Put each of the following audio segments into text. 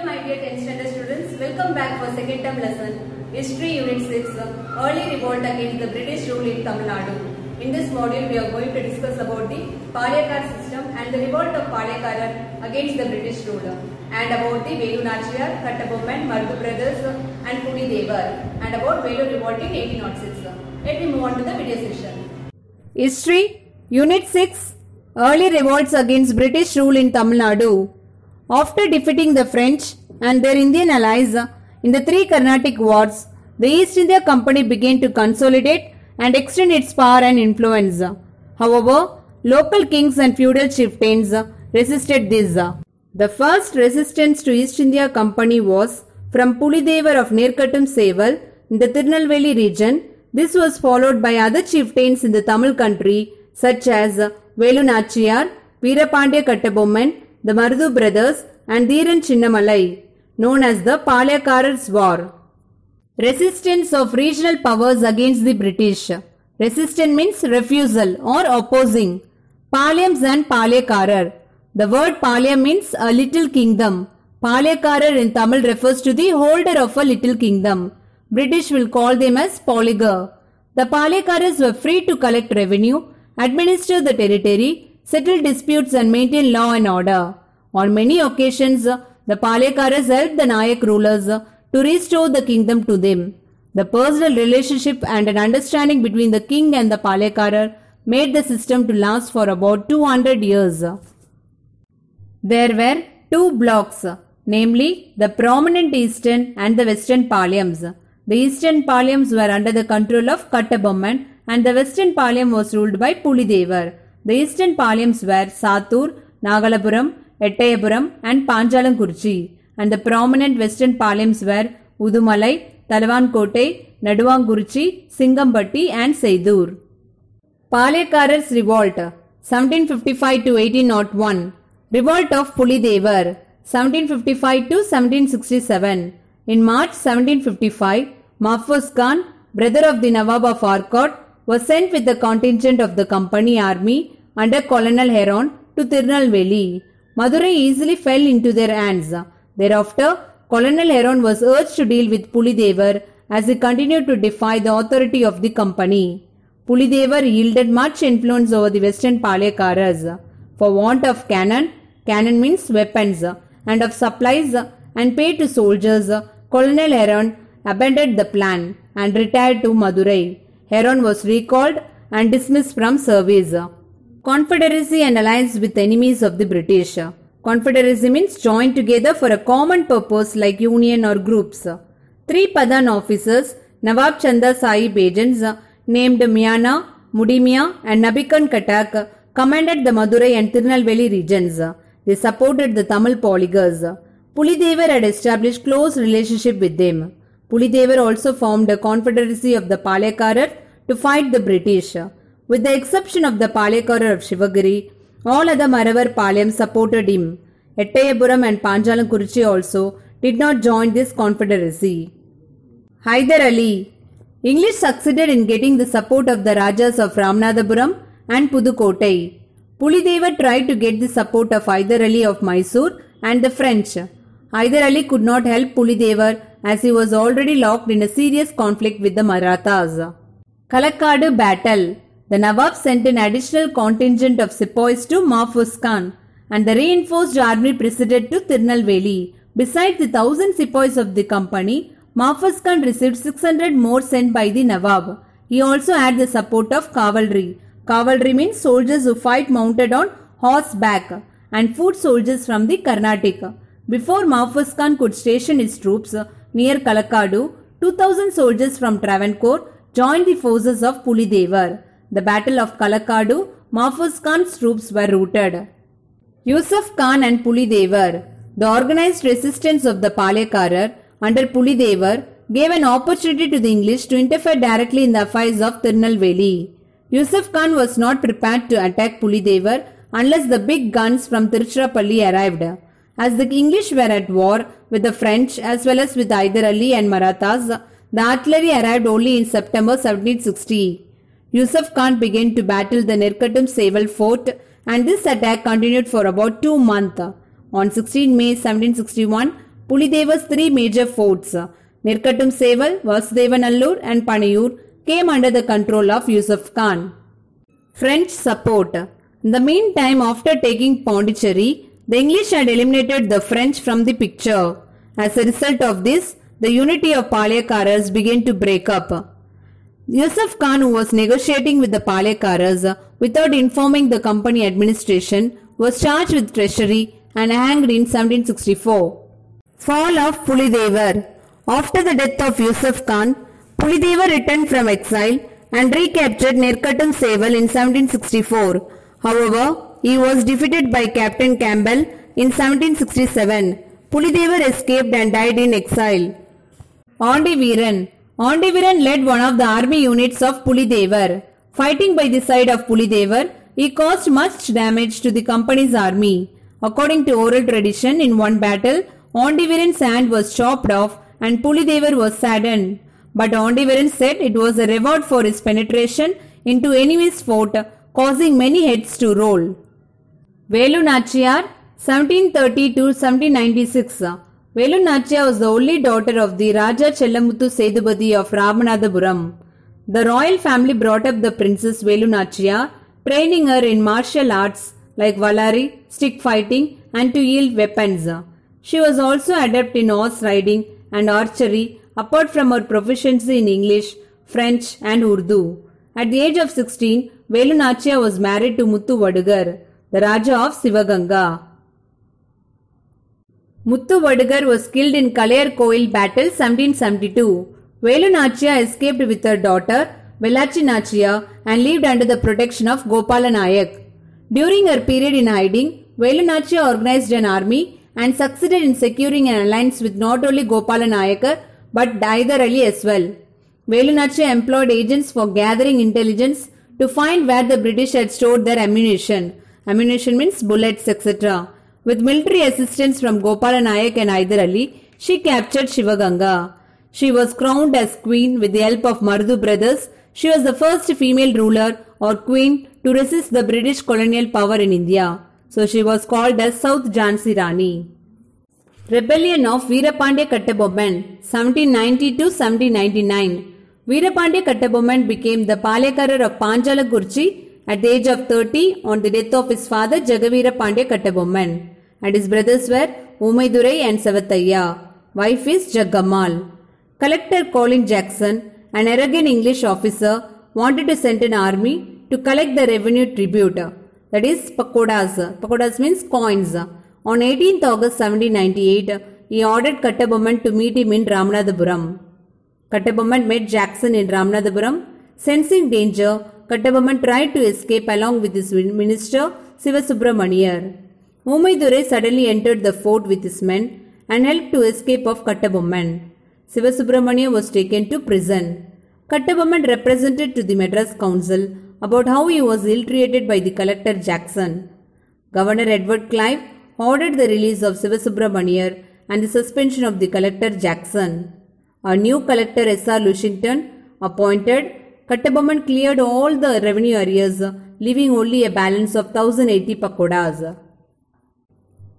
Hello my dear 10th standard students, welcome back for second term lesson History Unit 6 uh, Early Revolt Against the British Rule in Tamil Nadu. In this module we are going to discuss about the Palyakar system and the revolt of Palyakarar against the British ruler and about the Velu Nachiyar, Kattabomman, Marudu brothers uh, and Puli Devar and about Vellore revolt in 1806. Let me move on to the video session. History Unit 6 Early revolts against British rule in Tamil Nadu. After defeating the French and their Indian allies uh, in the three Carnatic wars, the East India Company began to consolidate and extend its power and influence. However, local kings and feudal chieftains uh, resisted this. The first resistance to East India Company was from Pulidevar of Nirkattum Seval in the Tirunelveli region. This was followed by other chieftains in the Tamil country such as Velu Nachiyar, Veerapandya Kattabomman, the Marudu brothers and Dhiran Chinnamalai, known as the Palyakarars War. Resistance of regional powers against the British. Resistance means refusal or opposing. Palyams and Palyakarar. The word Palya means a little kingdom. Palyakarar in Tamil refers to the holder of a little kingdom. British will call them as Polygar. The Palyakaras were free to collect revenue, administer the territory, settle disputes and maintain law and order. On many occasions, the Palyakaras helped the Nayak rulers to restore the kingdom to them. The personal relationship and an understanding between the king and the Palyakarar made the system to last for about 200 years. There were two blocks, namely the prominent eastern and the western Palyams. The eastern Palyams were under the control of Kattabomman and the western Palyam was ruled by Pulidevar. The eastern Palyams were Satur, Nagalapuram, Ettayapuram and Panjalankurchi and the prominent western Palyams were Udumalai, Talavankote, Naduvankurchi, Singambatti and Seidur. Palyakarars Revolt 1755 to 1801 Revolt of Pulidevar 1755 to 1767 In March 1755, Mahfuz Khan, brother of the Nawab of Arcot, was sent with the contingent of the company army under Colonel Heron to Tirunelveli. Madurai easily fell into their hands. Thereafter, Colonel Heron was urged to deal with Pulidevar as he continued to defy the authority of the company. Pulidevar yielded much influence over the western Palyakaras. For want of cannon, cannon means weapons, and of supplies and pay to soldiers, Colonel Heron abandoned the plan and retired to Madurai. Heron was recalled and dismissed from service. Confederacy and alliance with enemies of the British. Confederacy means joined together for a common purpose like union or groups. Three Pathan officers, Nawab Chanda Sahib agents named Miana, Mudimia and Nabikan Katak commanded the Madurai and Tirunelveli regions. They supported the Tamil polygars. Pulidevar had established close relationship with them. Pulidevar also formed a confederacy of the Palyakarar to fight the British. With the exception of the Palyakarar of Shivagiri, all other Maravar Palyams supported him. Ettayapuram and Panjalankurchi also did not join this confederacy. Hyder Ali English succeeded in getting the support of the Rajas of Ramanathapuram and Pudukkottai. Pulidevar tried to get the support of Hyder Ali of Mysore and the French. Hyder Ali could not help Pulidevar as he was already locked in a serious conflict with the Marathas. Kalakkadu Battle The Nawab sent an additional contingent of sepoys to Mahfuz Khan and the reinforced army proceeded to Tirunelveli. Besides the thousand sepoys of the company, Mahfuz Khan received 600 more sent by the Nawab. He also had the support of cavalry. Cavalry means soldiers who fight mounted on horseback and foot soldiers from the Karnataka. Before Mahfuz Khan could station his troops near Kalakadu, 2000 soldiers from Travancore joined the forces of Pulidevar. The Battle of Kalakadu, Mahfuz Khan's troops were routed. Yusuf Khan and Pulidevar The organized resistance of the Palyakarar under Pulidevar gave an opportunity to the English to interfere directly in the affairs of Tirunelveli. Yusuf Khan was not prepared to attack Pulidevar unless the big guns from Tiruchirappalli arrived. As the English were at war with the French as well as with Hyder Ali and Marathas, the artillery arrived only in September 1760. Yusuf Khan began to battle the Nirkattum Seval fort and this attack continued for about two months. On 16 May 1761, Pulideva's three major forts, Nirkatum Seval, Vasudevanallur and Panayur, came under the control of Yusuf Khan. French support. In the meantime, after taking Pondicherry, the English had eliminated the French from the picture. As a result of this, the unity of Palyakaras began to break up. Yusuf Khan, who was negotiating with the Palyakaras without informing the company administration, was charged with treachery and hanged in 1764. Fall of Pulidevar. After the death of Yusuf Khan, Pulidevar returned from exile and recaptured Nirkatam Seval in 1764. However, he was defeated by Captain Campbell in 1767. Pulidevar escaped and died in exile. Andi Veeran. Andi Veeran led one of the army units of Pulidevar. Fighting by the side of Pulidevar, he caused much damage to the company's army. According to oral tradition, in one battle, Andi Veeran's hand was chopped off and Pulidevar was saddened. But Andi Veeran said it was a reward for his penetration into enemy's fort, causing many heads to roll. Velu Nachiyar, 1730 to 1796. Velu Nachiyar was the only daughter of the Raja Chellamuthu Sethupathi of Ramanathapuram. The royal family brought up the princess Velu Nachiyar, training her in martial arts like Valari, stick fighting, and to yield weapons. She was also adept in horse riding and archery, apart from her proficiency in English, French, and Urdu. At the age of 16, Velu Nachiyar was married to Muthu Vadugar, the Raja of Sivaganga. Muthu Vadugar was killed in Kalayar Koil battle 1772. Velu Nachiyar escaped with her daughter Velachi Nachiyar and lived under the protection of Gopala Nayak. During her period in hiding, Velu Nachiyar organized an army and succeeded in securing an alliance with not only Gopala Nayakar but Hyder Ali as well. Velu Nachiyar employed agents for gathering intelligence to find where the British had stored their ammunition. Ammunition means bullets, etc. With military assistance from Gopala Nayak and Hyder Ali, she captured Shivaganga. She was crowned as queen with the help of Marudu brothers. She was the first female ruler or queen to resist the British colonial power in India. So she was called as South Jhansi Rani. Rebellion of Veerapandya Kattabomman 1790-1799 Veerapandya Kattabomman became the Palyakarar of Panjalankurchi at the age of 30 on the death of his father Jagaveera Pandya Kattabomman. And his brothers were Umaidurai and Savataya. Wife is Jaggammal. Collector Colin Jackson, an arrogant English officer, wanted to send an army to collect the revenue tribute. That is pakodas. Pakodas means coins. On 18th August 1798, he ordered Kattabomman to meet him in Ramanathapuram. Kattabomman met Jackson in Ramanathapuram. Sensing danger, Kattabomman tried to escape along with his minister Sivasubramaniar. Umaidurai suddenly entered the fort with his men and helped to escape of Kattabomman. Sivasubramaniar was taken to prison. Kattabomman represented to the Madras Council about how he was ill-treated by the collector Jackson. Governor Edward Clive ordered the release of Sivasubramaniar and the suspension of the collector Jackson. A new collector S.R. Lushington appointed Kattabomman cleared all the revenue areas, leaving only a balance of 1080 pakodas.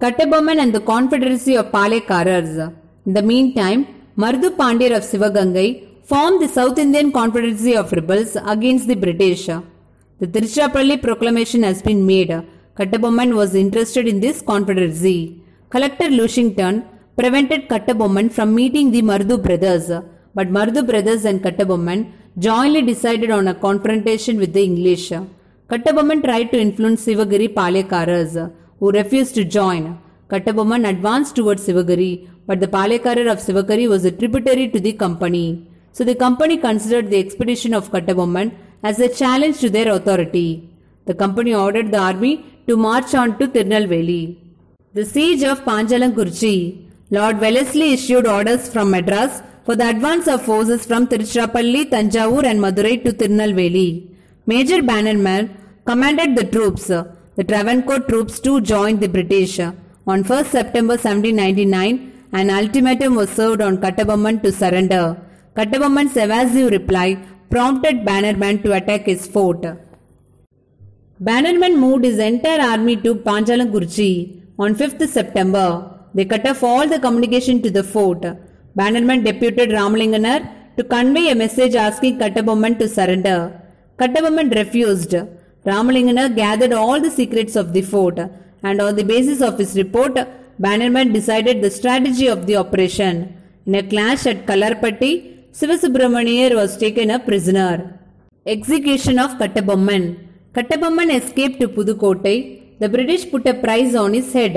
Kattabomman and the Confederacy of Palyakarars. In the meantime, Marudu Pandya of Sivagangai formed the South Indian Confederacy of Rebels against the British. The Tiruchirappalli proclamation has been made. Kattabomman was interested in this confederacy. Collector Lushington prevented Kattabomman from meeting the Marudu brothers, but Marudu brothers and Kattabomman jointly decided on a confrontation with the English. Kattabomman tried to influence Sivagiri Palyakaras, who refused to join. Kattabomman advanced towards Sivagiri, but the Palyakarar of Sivagiri was a tributary to the company. So the company considered the expedition of Kattabomman as a challenge to their authority. The company ordered the army to march on to Tirunelveli. The siege of Panjalankurchi. Lord Wellesley issued orders from Madras for the advance of forces from Tiruchirappalli, Tanjavur and Madurai to Tirunelveli. Major Bannerman commanded the troops. The Travancore troops too joined the British. On 1st September 1799, an ultimatum was served on Kattabomman to surrender. Kattabomman's evasive reply prompted Bannerman to attack his fort. Bannerman moved his entire army to Panjalankurchi on 5th September. They cut off all the communication to the fort. Bannerman deputed Ramlinganar to convey a message asking Kattabomman to surrender. Kattabomman refused. Ramlinganar gathered all the secrets of the fort and on the basis of his report, Bannerman decided the strategy of the operation. In a clash at Kalarpatti, Sivasubramaniar was taken a prisoner. Execution of Kattabomman. Kattabomman escaped to Pudukkottai. The British put a price on his head.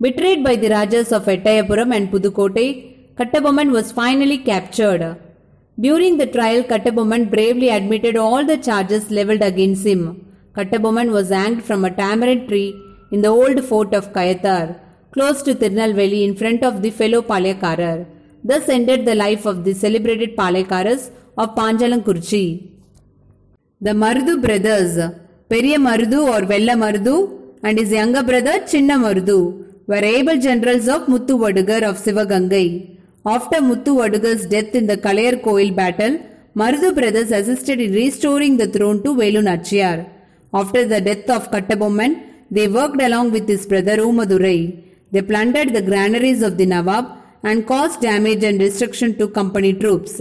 Betrayed by the Rajas of Ettayapuram and Pudukkottai, Kattabomman was finally captured. During the trial, Kattabomman bravely admitted all the charges leveled against him. Kattabomman was hanged from a tamarind tree in the old fort of Kayathar, close to Tirunelveli in front of the fellow Palyakarar. Thus ended the life of the celebrated Palyakaras of Panjalankurchi. The Marudu brothers, Periya Marudu or Vella Marudu and his younger brother Chinna Marudu were able generals of Muthu Vadugar of Sivagangai. After Muthu Vadugar's death in the Kalayar Koil battle, Marudu brothers assisted in restoring the throne to Velu Nachiyar. After the death of Kattabomman, they worked along with his brother Umadurai. They plundered the granaries of the Nawab and caused damage and destruction to company troops.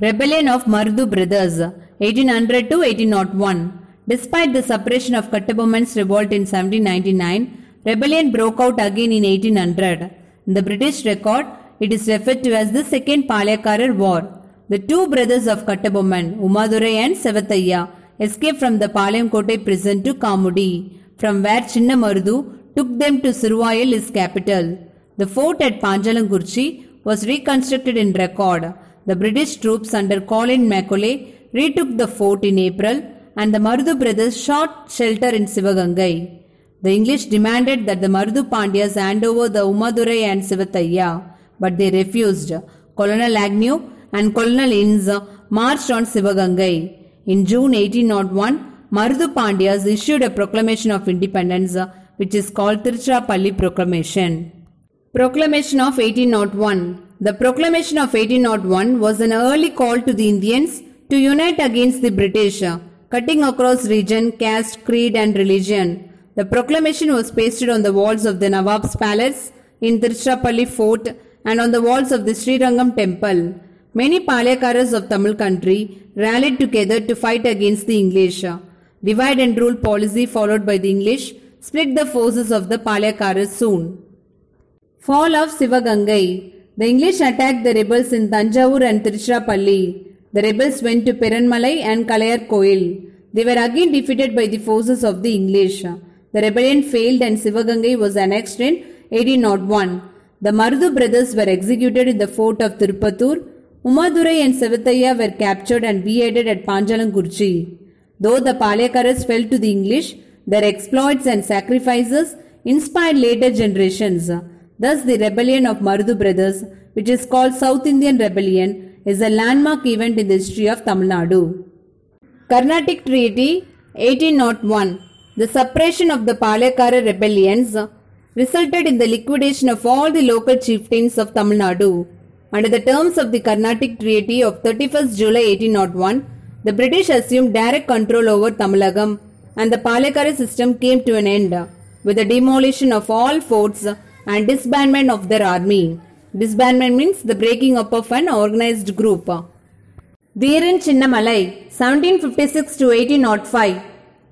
Rebellion of Marudu brothers 1800 to 1801. Despite the suppression of Kattabomman's revolt in 1799, rebellion broke out again in 1800. In the British record, it is referred to as the Second Palyakarar War. The two brothers of Kattabomman, Umadurai and Sevathaiya, escaped from the Palayamkottai prison to Kamudi, from where Chinnamarudu took them to Siruvayal, his capital. The fort at Panjalankurchi was reconstructed in record. The British troops under Colin Macaulay retook the fort in April and the Marudu brothers sought shelter in Sivagangai. The English demanded that the Marudu Pandyas hand over the Umadurai and Sivathaiya, but they refused. Colonel Agnew and Colonel Innes marched on Sivagangai. In June 1801, Marudu Pandyas issued a proclamation of independence which is called Tiruchirappalli Proclamation. Proclamation of 1801 The Proclamation of 1801 was an early call to the Indians to unite against the British, cutting across region, caste, creed and religion. The proclamation was pasted on the walls of the Nawab's palace in Tiruchirappalli fort and on the walls of the Srirangam temple. Many Palyakaras of Tamil country rallied together to fight against the English. Divide and rule policy followed by the English split the forces of the Palyakaras soon. Fall of Sivagangai. The English attacked the rebels in Tanjavur and Tiruchirappalli. The rebels went to Peranmalai and Kalayar Koil. They were again defeated by the forces of the English. The rebellion failed and Sivagangai was annexed in 1801. The Marudu brothers were executed in the fort of Tirupattur. Umadurai and Sevathaiya were captured and beheaded at Panjalankurchi. Though the Palyakaras fell to the English, their exploits and sacrifices inspired later generations. Thus, the rebellion of Marudu brothers, which is called South Indian Rebellion, is a landmark event in the history of Tamil Nadu. Carnatic Treaty 1801 The suppression of the Palyakara rebellions resulted in the liquidation of all the local chieftains of Tamil Nadu. Under the terms of the Carnatic Treaty of 31st July 1801, the British assumed direct control over Tamilagam and the Palyakara system came to an end with the demolition of all forts and disbandment of their army. Disbandment means the breaking up of an organized group. Dhiran Chinnamalai, 1756 to 1805.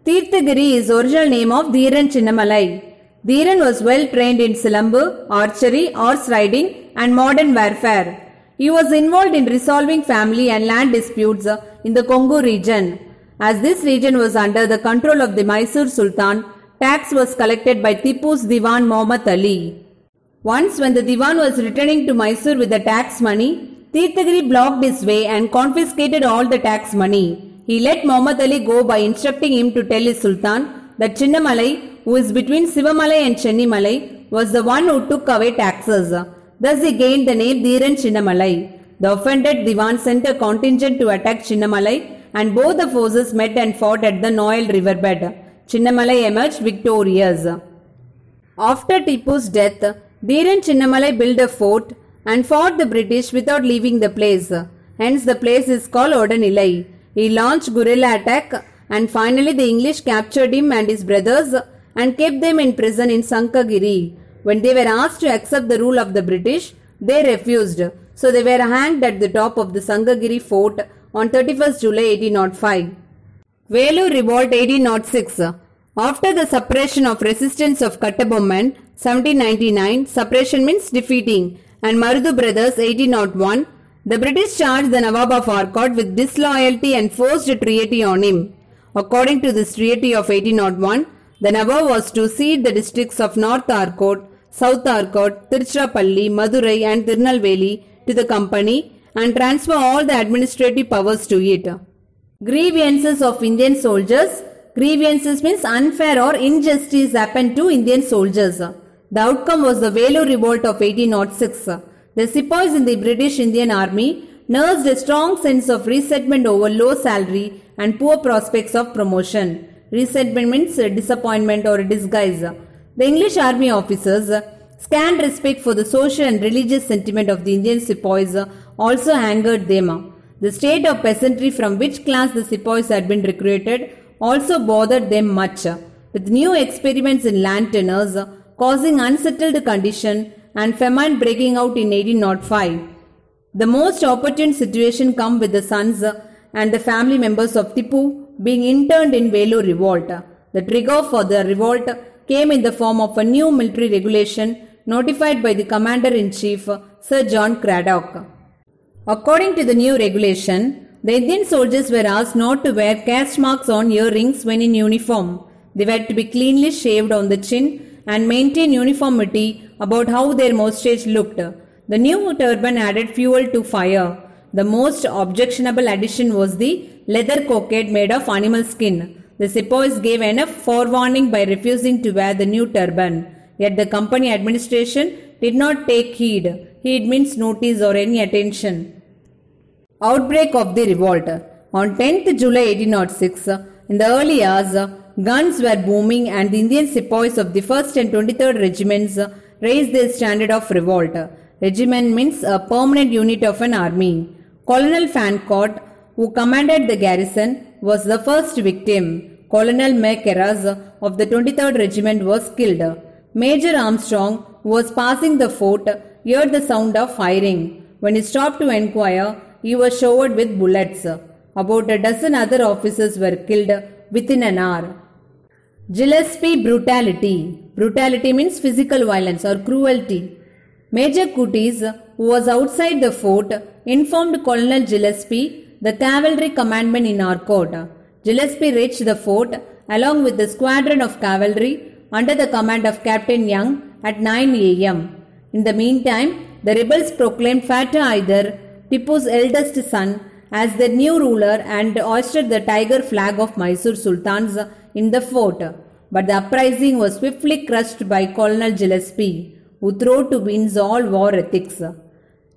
Tirthagiri is original name of Dhiran Chinnamalai. Dhiran was well trained in Silambu, archery, horse riding and modern warfare. He was involved in resolving family and land disputes uh, in the Kongu region. As this region was under the control of the Mysore Sultan, tax was collected by Tipu's Diwan Muhammad Ali. Once when the Diwan was returning to Mysore with the tax money, Tirthagiri blocked his way and confiscated all the tax money. He let Muhammad Ali go by instructing him to tell his Sultan that Chinnamalai, who is between Sivamalai and Chennimalai, was the one who took away taxes. Thus he gained the name Dhiran Chinnamalai. The offended Diwan sent a contingent to attack Chinnamalai and both the forces met and fought at the Noyyal riverbed. Chinnamalai emerged victorious. After Tipu's death, Dhiran Chinnamalai built a fort and fought the British without leaving the place. Hence the place is called Odanilai. He launched guerrilla attack and finally the English captured him and his brothers and kept them in prison in Sankagiri. When they were asked to accept the rule of the British, they refused. So they were hanged at the top of the Sangagiri fort on 31st July 1805. Vellore Revolt 1806 After the suppression of resistance of Kattabomman 1799, suppression means defeating, and Marudu brothers 1801, the British charged the Nawab of Arcot with disloyalty and forced a treaty on him. According to this treaty of 1801, the Nawab was to cede the districts of North Arcot, South Arcot, Tiruchirappalli, Madurai and Tirunelveli to the company and transfer all the administrative powers to it. Grievances of Indian soldiers. Grievances means unfair or injustice happened to Indian soldiers. The outcome was the Vellore revolt of 1806. The sepoys in the British Indian Army nursed a strong sense of resentment over low salary and poor prospects of promotion. Resentment means disappointment or disguise. The English army officers scant respect for the social and religious sentiment of the Indian sepoys also angered them. The state of peasantry from which class the sepoys had been recruited also bothered them much, with new experiments in land tenures causing unsettled condition and famine breaking out in 1805. The most opportune situation come with the sons and the family members of Tipu being interned in Vellore revolt. The trigger for the revolt came in the form of a new military regulation notified by the Commander-in-Chief Sir John Cradock. According to the new regulation, the Indian soldiers were asked not to wear caste marks on earrings when in uniform. They were to be cleanly shaved on the chin and maintain uniformity about how their moustache looked. The new turban added fuel to fire. The most objectionable addition was the leather cockade made of animal skin. The sepoys gave enough forewarning by refusing to wear the new turban. Yet the company administration did not take heed. Heed means notice or any attention. Outbreak of the revolt. On 10th July 1806, in the early hours, guns were booming and the Indian sepoys of the 1st and 23rd regiments raised their standard of revolt. Regiment means a permanent unit of an army. Colonel Fancourt, who commanded the garrison, was the first victim. Colonel McKerras of the 23rd regiment was killed. Major Armstrong, who was passing the fort, heard the sound of firing. When he stopped to inquire, he was showered with bullets. About a dozen other officers were killed within an hour. Gillespie brutality. Brutality means physical violence or cruelty. Major Coates, who was outside the fort, informed Colonel Gillespie, the cavalry commandant in Arcot. Gillespie reached the fort along with the squadron of cavalry under the command of Captain Young at 9 am. In the meantime, the rebels proclaimed Fatah Hyder, Tipu's eldest son, as their new ruler and hoisted the tiger flag of Mysore Sultans in the fort. But the uprising was swiftly crushed by Colonel Gillespie, who threw to winds all war ethics.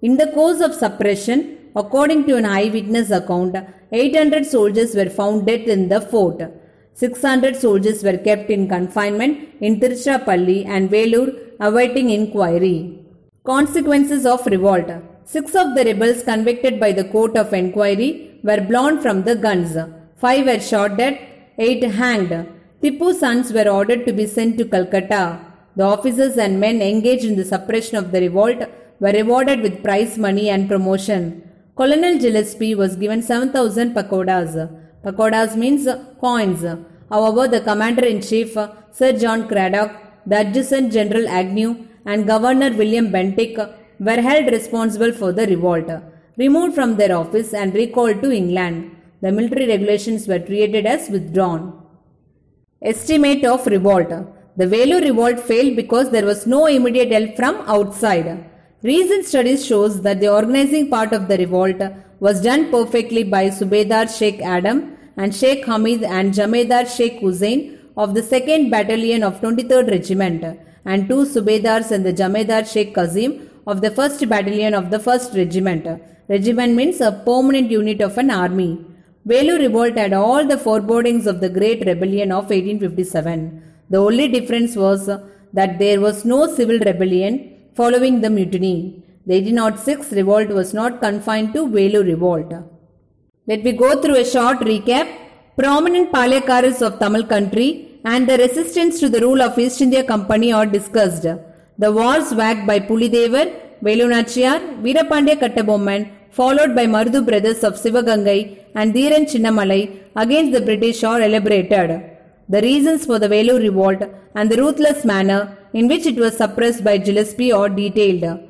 In the course of suppression, according to an eyewitness account, 800 soldiers were found dead in the fort. 600 soldiers were kept in confinement in Tiruchirappalli and Vellore awaiting inquiry. Consequences of revolt. Six of the rebels convicted by the court of inquiry were blown from the guns. Five were shot dead, eight hanged. Tipu's sons were ordered to be sent to Calcutta. The officers and men engaged in the suppression of the revolt were rewarded with prize money and promotion. Colonel Gillespie was given 7,000 pakodas. Pakodas means coins. However, the commander-in-chief, Sir John Cradock, the adjutant general Agnew, and Governor William Bentinck were held responsible for the revolt, removed from their office and recalled to England. The military regulations were treated as withdrawn. Estimate of revolt. The Vellore revolt failed because there was no immediate help from outside. Recent studies shows that the organizing part of the revolt was done perfectly by Subedar Sheikh Adam and Sheikh Hamid and Jamedar Sheikh Hussain of the 2nd Battalion of 23rd Regiment and two Subedars and the Jamedar Sheikh Kazim of the 1st Battalion of the 1st Regiment. Regiment means a permanent unit of an army. Vellore revolt had all the forebodings of the Great Rebellion of 1857. The only difference was that there was no civil rebellion following the mutiny. The 1806 revolt was not confined to Vellore revolt. Let me go through a short recap. Prominent Palyakaras of Tamil country and the resistance to the rule of East India Company are discussed. The wars waged by Pulidevar, Velunachiyar, Veerapandiya Kattabomman, followed by Marudu brothers of Sivagangai and Dhiran Chinnamalai against the British are elaborated. The reasons for the Vellore revolt and the ruthless manner in which it was suppressed by Gillespie are detailed.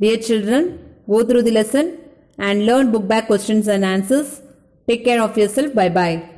Dear children, go through the lesson and learn book back questions and answers. Take care of yourself. Bye bye.